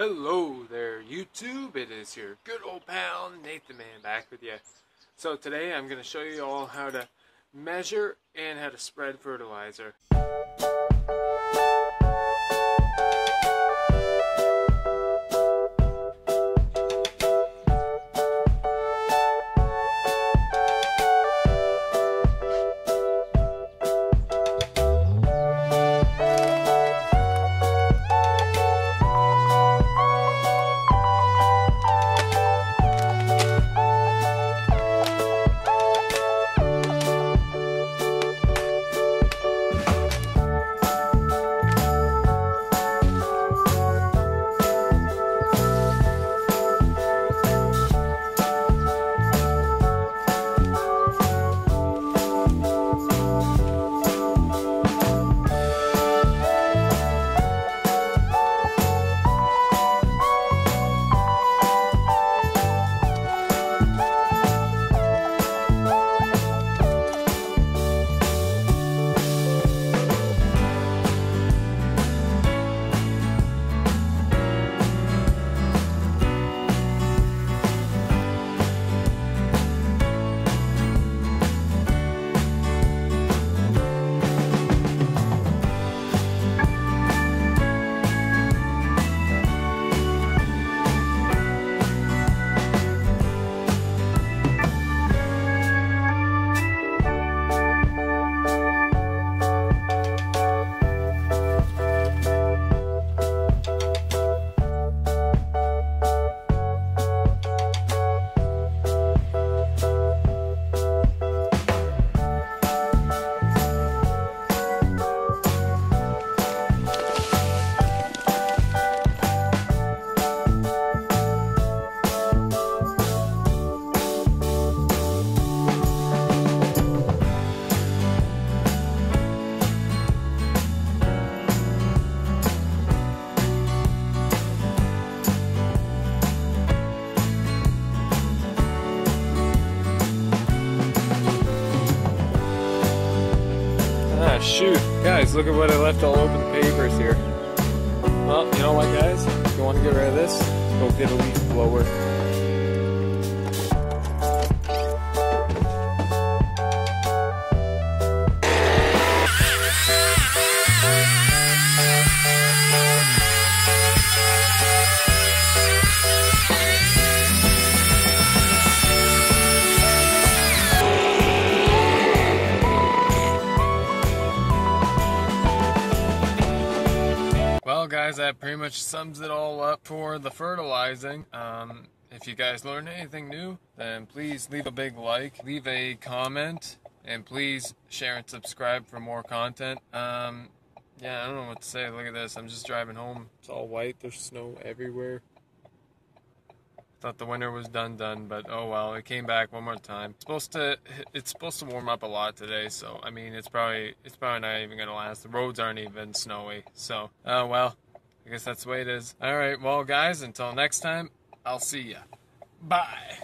Hello there, YouTube. It is your good old pal Nathan Man back with you. So today I'm going to show you all how to measure and how to spread fertilizer. Ah, shoot. Guys, look at what I left all over the papers here. Well, you know what, guys? If you want to get rid of this, go get a leaf blower. Guys, that pretty much sums it all up for the fertilizing. Um, if you guys learned anything new, then please leave a big like, leave a comment, and please share and subscribe for more content. Um, yeah, I don't know what to say. Look at this. I'm just driving home. It's all white. There's snow everywhere. Thought the winter was done done, but oh well, it came back one more time. It's supposed to it's supposed to warm up a lot today, so I mean it's probably it's probably not even gonna last. The roads aren't even snowy, so oh well. I guess that's the way it is. Alright, well guys, until next time, I'll see ya. Bye.